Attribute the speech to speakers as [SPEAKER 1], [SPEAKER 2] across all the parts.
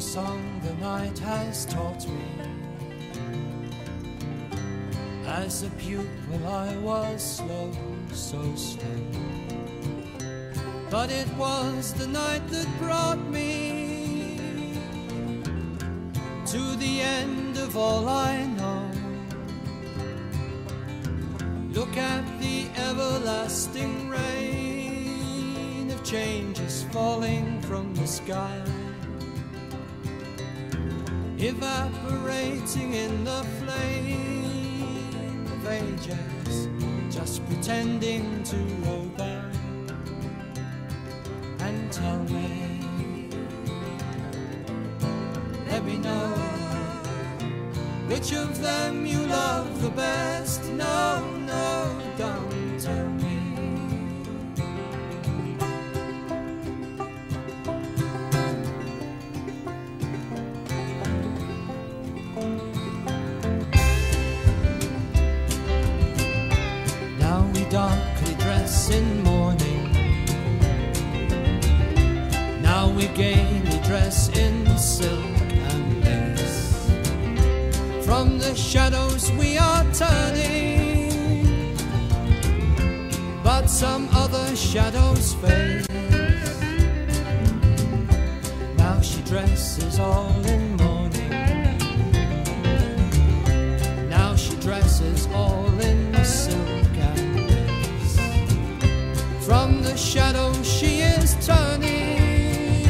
[SPEAKER 1] song the night has taught me. As a pupil, I was slow, so slow. But it was the night that brought me to the end of all I know. Look at the everlasting rain of changes falling from the sky, evaporating in the flame of ages, just pretending to by. And tell me, let me know which of them you love the best. No, no, in mourning. Now we gaily dress in silk and lace. From the shadows we are turning, but some other shadows fade. Shadows she is turning,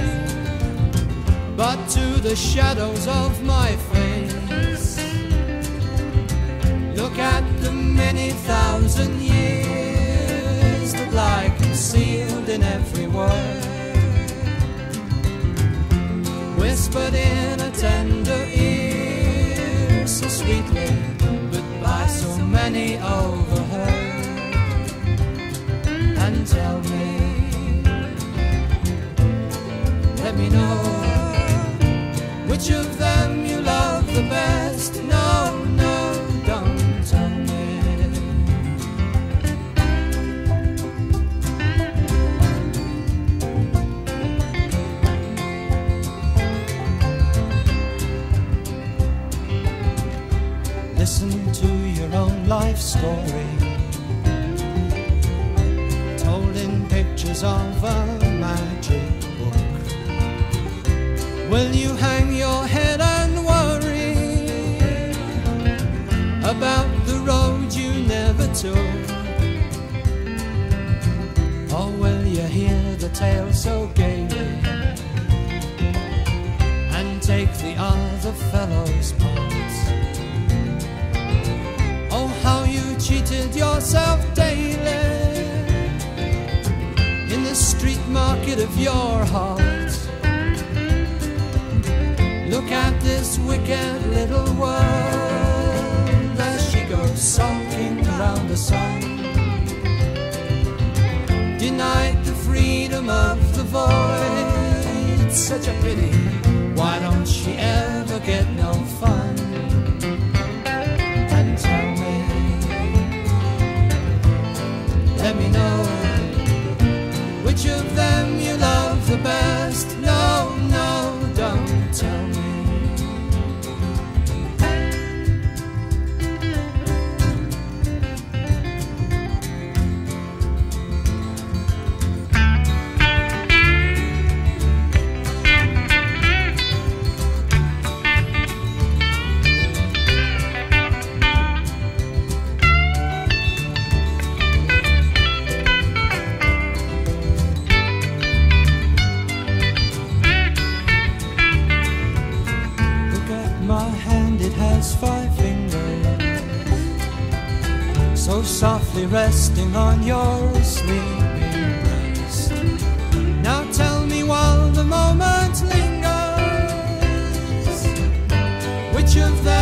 [SPEAKER 1] but to the shadows of my face. Look at the many thousand years that lie concealed in every word, whispered in And tell me, let me know which of them you love the best. No, no, don't tell me. Listen to your own life story, Will you hang your head and worry about the road you never took? Or will you hear the tale so gaily and take the other fellow's part? Oh, how you cheated yourself daily in the street market of your heart. Look at this wicked little world as she goes sulking round the sun. Denied the freedom of the void. Such a pity. Why don't she ever get no fun? softly resting on your sleeping breast. Now tell me while the moment lingers, which of them.